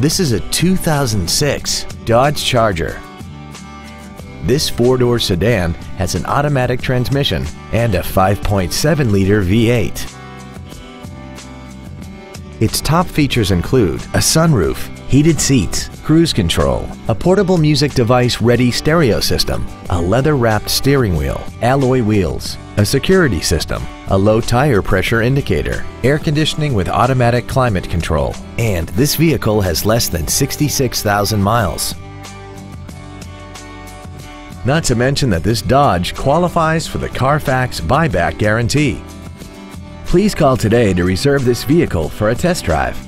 This is a 2006 Dodge Charger. This four-door sedan has an automatic transmission and a 5.7-liter V8. Its top features include a sunroof, heated seats, cruise control, a portable music device ready stereo system, a leather-wrapped steering wheel, alloy wheels, a security system, a low tire pressure indicator, air conditioning with automatic climate control, and this vehicle has less than 66,000 miles. Not to mention that this Dodge qualifies for the Carfax buyback guarantee. Please call today to reserve this vehicle for a test drive.